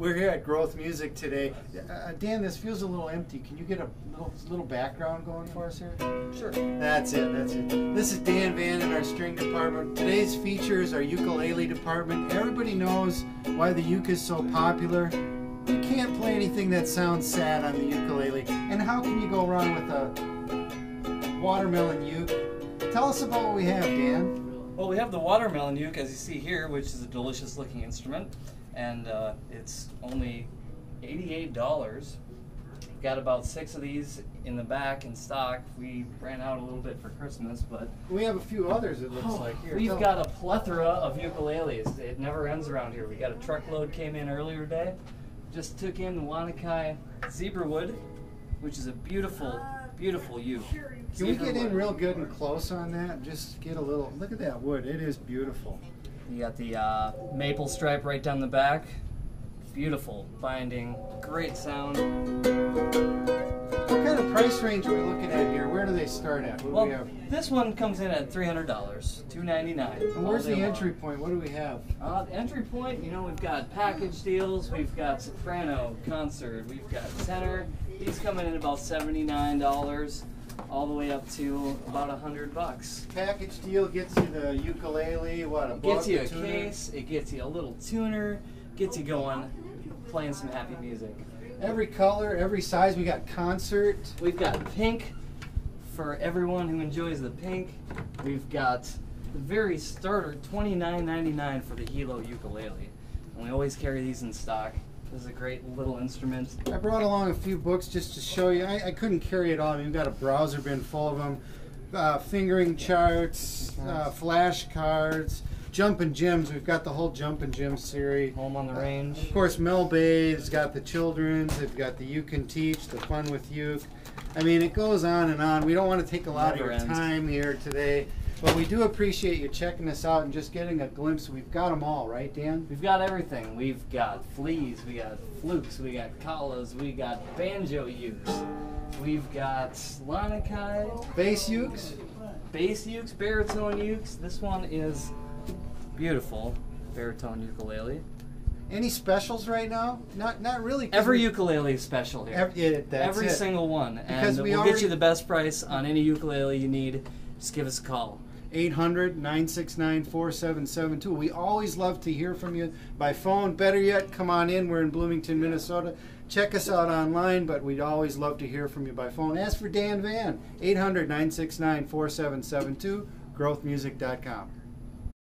We're here at Groth Music today. Uh, Dan, this feels a little empty. Can you get a little little background going for us here? Sure. That's it. That's it. This is Dan Van in our string department. Today's feature is our ukulele department. Everybody knows why the uke is so popular. You can't play anything that sounds sad on the ukulele. And how can you go wrong with a watermelon uke? Tell us about what we have, Dan. Well, we have the watermelon uke, as you see here, which is a delicious looking instrument, and uh, it's only $88. Got about six of these in the back in stock. We ran out a little bit for Christmas, but We have a few others, it looks Oh, like. Here, we've tell- got a plethora of ukuleles. It never ends around here. We got a truckload came in earlier today. Just took in the Lanikai zebra wood, which is a beautiful, beautiful uke. Can we get in real good and close on that? Just get a little. Look at that wood. It is beautiful. You got the uh, maple stripe right down the back. Beautiful binding, great sound. What kind of price range are we looking at here? Where do they start at? What do Well, we have? this one comes in at three hundred dollars, two ninety nine. And where's the entry point? What do we have? Uh, the entry point, you know, we've got package deals, we've got soprano, concert, we've got tenor. These coming in about seventy nine dollars, all the way up to about a hundred bucks. Package deal gets you the ukulele. What a book, Gets you a case, it gets you a little tuner, gets you going, playing some happy music. Every color, every size. We got concert. We've got pink for everyone who enjoys the pink. We've got the very starter $29.99 for the Hilo ukulele. And we always carry these in stock. This is a great little instrument. I brought along a few books just to show you. I, I couldn't carry it all. We've got a browser bin full of them. Uh, fingering charts, uh, flashcards, Jumpin' Jim's. We've got the whole Jumpin' Jim series. Home on the range. Of course, Mel Bay's got the children's. They've got the You Can Teach, the Fun with You. I mean, it goes on and on. We don't want to take a lot Never of your ends. time here today, but we do appreciate you checking us out and just getting a glimpse. We've got them all, right, Dan? We've got everything. We've got fleas, we got flukes, we got kalas, we got banjo ukes. We've got Lanikai, Bass Ukes. bass ukes, baritone ukes. This one is beautiful baritone ukulele. Any specials right now? Not, not really. Every we- ukulele is special here. Every, Every single one. Because and we we'll already- get you the best price on any ukulele you need. Just give us a call. 800 969 4772. We always love to hear from you by phone. Better yet, come on in. We're in Bloomington, Minnesota. Check us out online, but we'd always love to hear from you by phone. Ask for Dan Van, 800 969 4772, grothmusic.com.